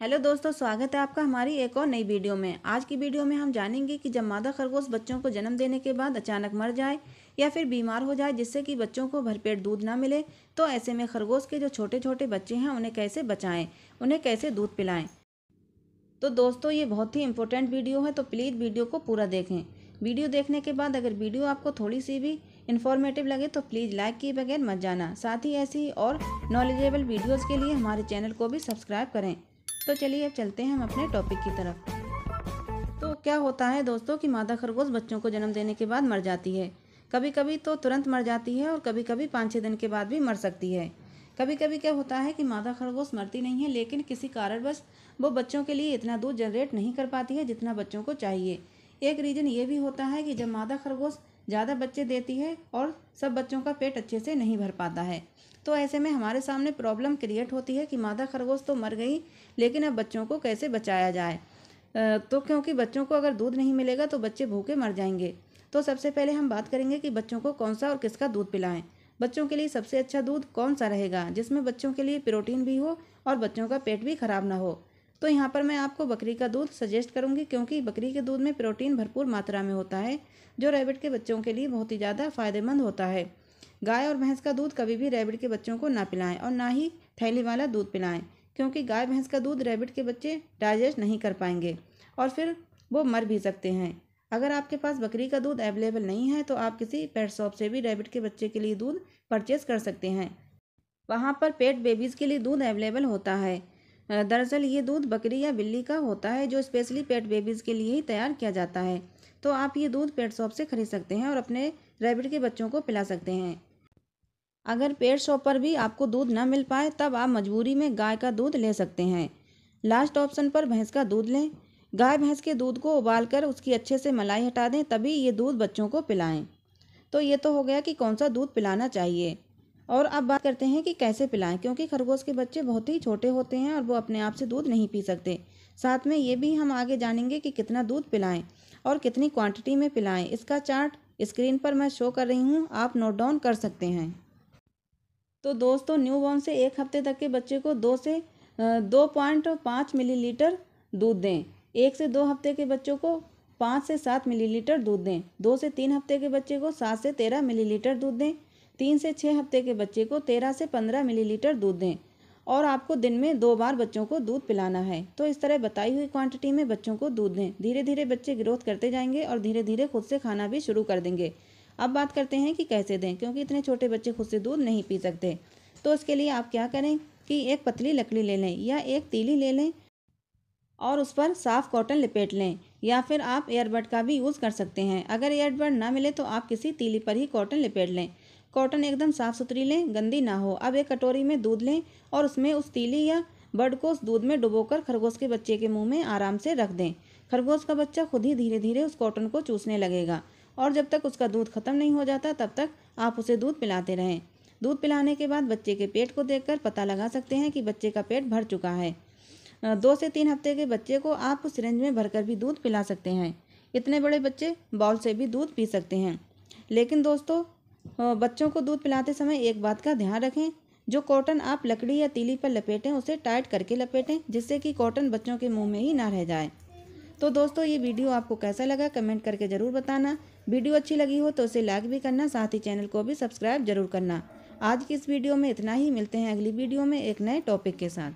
Hello दोस्तों, स्वागत है आपका हमारी एक और नई वीडियो में। आज की वीडियो में हम जानेंगे कि जब मादा खरगोश बच्चों को जन्म देने के बाद अचानक मर जाए या फिर बीमार हो जाए जिससे कि बच्चों को भरपेट दूध ना मिले तो ऐसे में खरगोश के जो छोटे छोटे बच्चे हैं, उन्हें कैसे बचाएँ? उन्हें कैसे दूध पिलाएँ? तो दोस्तों, ये बहुत ही इंपॉर्टेंट वीडियो है तो प्लीज़ वीडियो को पूरा देखें। वीडियो देखने के बाद अगर वीडियो आपको थोड़ी सी भी इन्फॉर्मेटिव लगे तो प्लीज़ लाइक किए बगैर मत जाना। साथ ही ऐसी और नॉलेजेबल वीडियोज़ के लिए हमारे चैनल को भी सब्सक्राइब करें। तो चलिए अब चलते हैं हम अपने टॉपिक की तरफ़। तो क्या होता है दोस्तों कि मादा खरगोश बच्चों को जन्म देने के बाद मर जाती है। कभी कभी तो तुरंत मर जाती है और कभी कभी पाँच छः दिन के बाद भी मर सकती है। कभी कभी क्या होता है कि मादा खरगोश मरती नहीं है, लेकिन किसी कारणवश वो बच्चों के लिए इतना दूध जनरेट नहीं कर पाती है जितना बच्चों को चाहिए। एक रीज़न ये भी होता है कि जब मादा खरगोश ज़्यादा बच्चे देती है और सब बच्चों का पेट अच्छे से नहीं भर पाता है। तो ऐसे में हमारे सामने प्रॉब्लम क्रिएट होती है कि मादा खरगोश तो मर गई, लेकिन अब बच्चों को कैसे बचाया जाए? तो क्योंकि बच्चों को अगर दूध नहीं मिलेगा तो बच्चे भूखे मर जाएँगे। तो सबसे पहले हम बात करेंगे कि बच्चों को कौन सा और किसका दूध पिलाएँ? बच्चों के लिए सबसे अच्छा दूध कौन सा रहेगा, जिसमें बच्चों के लिए प्रोटीन भी हो और बच्चों का पेट भी खराब ना हो? तो यहाँ पर मैं आपको बकरी का दूध सजेस्ट करूँगी क्योंकि बकरी के दूध में प्रोटीन भरपूर मात्रा में होता है, जो रैबिट के बच्चों के लिए बहुत ही ज़्यादा फ़ायदेमंद होता है। गाय और भैंस का दूध कभी भी रैबिट के बच्चों को ना पिलाएँ और ना ही थैली वाला दूध पिलाएँ, क्योंकि गाय भैंस का दूध रैबिट के बच्चे डाइजेस्ट नहीं कर पाएँगे और फिर वो मर भी सकते हैं। अगर आपके पास बकरी का दूध अवेलेबल नहीं है तो आप किसी पेट शॉप से भी रैबिट के बच्चे के लिए दूध परचेज कर सकते हैं। वहाँ पर पेट बेबीज़ के लिए दूध अवेलेबल होता है। दरअसल ये दूध बकरी या बिल्ली का होता है, जो स्पेशली पेट बेबीज़ के लिए ही तैयार किया जाता है। तो आप ये दूध पेट शॉप से खरीद सकते हैं और अपने रैबिट के बच्चों को पिला सकते हैं। अगर पेट शॉप पर भी आपको दूध ना मिल पाए, तब आप मजबूरी में गाय का दूध ले सकते हैं। लास्ट ऑप्शन पर भैंस का दूध लें। गाय भैंस के दूध को उबाल कर उसकी अच्छे से मलाई हटा दें, तभी ये दूध बच्चों को पिलाएँ। तो ये तो हो गया कि कौन सा दूध पिलाना चाहिए। और अब बात करते हैं कि कैसे पिलाएँ, क्योंकि खरगोश के बच्चे बहुत ही छोटे होते हैं और वो अपने आप से दूध नहीं पी सकते। साथ में ये भी हम आगे जानेंगे कि कितना दूध पिलाएँ और कितनी क्वांटिटी में पिलाएँ। इसका चार्ट स्क्रीन पर मैं शो कर रही हूँ, आप नोट डाउन कर सकते हैं। तो दोस्तों न्यू बॉर्न से एक हफ़्ते तक के बच्चे को दो से दो पॉइंट पाँच मिलीलीटर दूध दें। एक से दो हफ़्ते के बच्चों को पाँच से सात मिलीलीटर दूध दें। दो से तीन हफ़्ते के बच्चे को सात से तेरह मिलीलीटर दूध दें। तीन से छः हफ़्ते के बच्चे को तेरह से पंद्रह मिलीलीटर दूध दें और आपको दिन में दो बार बच्चों को दूध पिलाना है। तो इस तरह बताई हुई क्वांटिटी में बच्चों को दूध दें। धीरे धीरे बच्चे ग्रोथ करते जाएँगे और धीरे धीरे खुद से खाना भी शुरू कर देंगे। अब बात करते हैं कि कैसे दें, क्योंकि इतने छोटे बच्चे खुद से दूध नहीं पी सकते। तो इसके लिए आप क्या करें कि एक पतली लकड़ी ले लें या एक तीली ले लें और उस पर साफ़ कॉटन लपेट लें, या फिर आप एयरबड का भी यूज़ कर सकते हैं। अगर एयरबड ना मिले तो आप किसी तीली पर ही कॉटन लपेट लें। कॉटन एकदम साफ़ सुथरी लें, गंदी ना हो। अब एक कटोरी में दूध लें और उसमें उस तीली या बर्ड को उस दूध में डुबोकर खरगोश के बच्चे के मुँह में आराम से रख दें। खरगोश का बच्चा खुद ही धीरे धीरे उस कॉटन को चूसने लगेगा और जब तक उसका दूध खत्म नहीं हो जाता, तब तक आप उसे दूध पिलाते रहें। दूध पिलाने के बाद बच्चे के पेट को देखकर पता लगा सकते हैं कि बच्चे का पेट भर चुका है। दो से तीन हफ़्ते के बच्चे को आप उस रेंज में भरकर भी दूध पिला सकते हैं। इतने बड़े बच्चे बाउल से भी दूध पी सकते हैं। लेकिन दोस्तों बच्चों को दूध पिलाते समय एक बात का ध्यान रखें। जो कॉटन आप लकड़ी या तीली पर लपेटें, उसे टाइट करके लपेटें, जिससे कि कॉटन बच्चों के मुँह में ही ना रह जाए। तो दोस्तों, ये वीडियो आपको कैसा लगा, कमेंट करके ज़रूर बताना। वीडियो अच्छी लगी हो तो उसे लाइक भी करना, साथ ही चैनल को भी सब्सक्राइब ज़रूर करना। आज की इस वीडियो में इतना ही। मिलते हैं अगली वीडियो में एक नए टॉपिक के साथ।